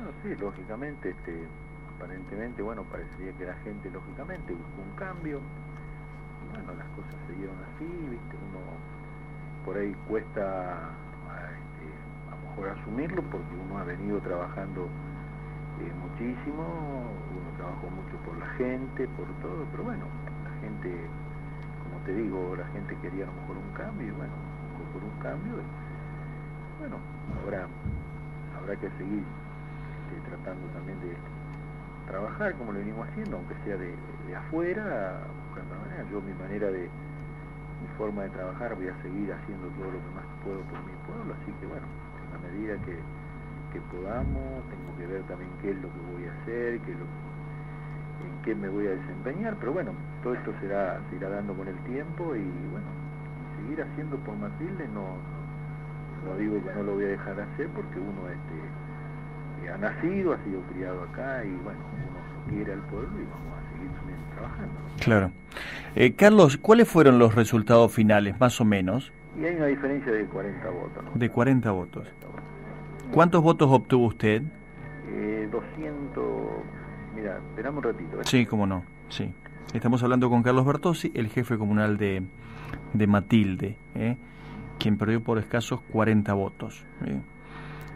Bueno, sí, lógicamente, este, aparentemente, bueno, parecería que la gente, lógicamente, buscó un cambio. Bueno, las cosas se dieron así, ¿viste? Uno por ahí cuesta a, este, a lo mejor asumirlo porque uno ha venido trabajando eh, muchísimo, uno trabajó mucho por la gente, por todo, pero bueno, la gente, como te digo, la gente quería a lo mejor un cambio y bueno, por un cambio. Y, bueno, habrá, habrá que seguir tratando también de trabajar como lo venimos haciendo, aunque sea de, afuera, buscando manera. Yo mi manera de, mi forma de trabajar voy a seguir haciendo todo lo que más puedo por mi pueblo, así que bueno, en la medida que, podamos, tengo que ver también qué es lo que voy a hacer, qué lo, en qué me voy a desempeñar, pero bueno, todo esto será, se irá dando con el tiempo y bueno, seguir haciendo por Matilde no, no digo que no lo voy a dejar de hacer porque uno este, ha nacido, ha sido criado acá y bueno, uno quiere al pueblo y vamos a seguir también trabajando. Claro. Eh, Carlos, ¿cuáles fueron los resultados finales, más o menos? Y hay una diferencia de 40 votos. De 40 votos. ¿Cuántos votos obtuvo usted? Eh, 200... Mira, esperamos un ratito. ¿eh? Sí, cómo no, sí. Estamos hablando con Carlos Bertossi, el jefe comunal de, de Matilde, ¿eh? quien perdió por escasos 40 votos. ¿eh?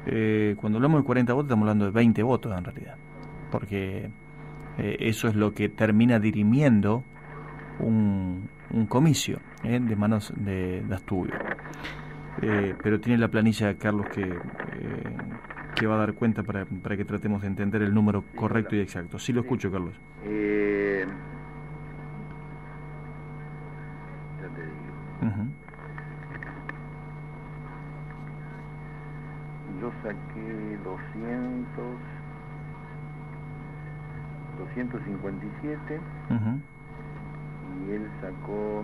Eh, cuando hablamos de 40 votos estamos hablando de 20 votos en realidad, porque eso es lo que termina dirimiendo un, un comicio de manos de, de Astubio. pero tiene la planilla, Carlos, que, que va a dar cuenta para, para que tratemos de entender el número correcto y exacto. Sí lo escucho, Carlos. Yo saqué 200, 257 y él sacó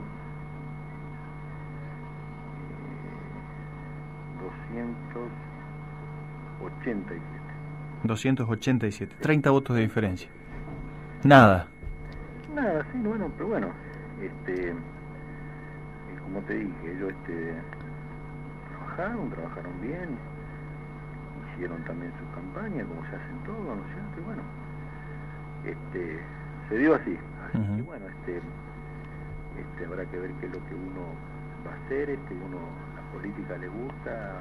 eh, 287. 287, 30 votos de diferencia. Nada. Nada, sí, bueno, pero bueno, este como te dije, ellos este, trabajaron, trabajaron bien, hicieron también su campaña, como se hacen todos, ¿no es cierto? Y bueno, este, se dio así. Así que bueno, este, este, habrá que ver qué es lo que uno va a hacer, este, uno, la política le gusta,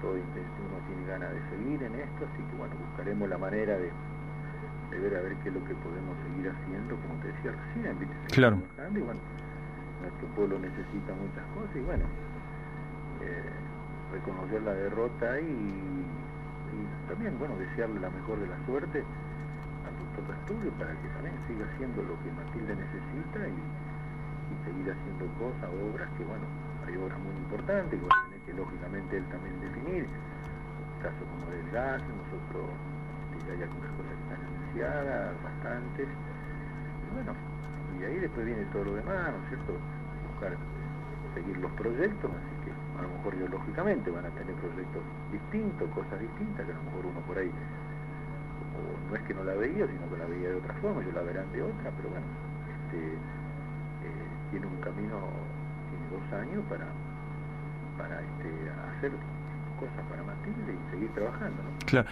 todo uno tiene ganas de seguir en esto, así que bueno, buscaremos la manera de, de ver a ver qué es lo que podemos seguir haciendo, como te decía recién, ¿viste? Claro. Y bueno, nuestro pueblo necesita muchas cosas y bueno, eh, reconocer la derrota y, también, bueno, desearle la mejor de la suerte al doctor Estudio para que también siga haciendo lo que Matilde necesita y, seguir haciendo cosas, obras que, bueno, hay obras muy importantes que va que lógicamente él también definir, caso como del gas, nosotros ya hay algunas cosas que están iniciadas, bastantes, y bueno, y ahí después viene todo lo demás, ¿no es cierto? Buscar seguir los proyectos, así a lo mejor lógicamente van a tener proyectos distintos, cosas distintas, que a lo mejor uno por ahí, no es que no la veía, sino que la veía de otra forma, yo la verán de otra, pero bueno, este, eh, tiene un camino, tiene dos años para, para este, hacer cosas para Matilde y seguir trabajando. ¿no? Claro.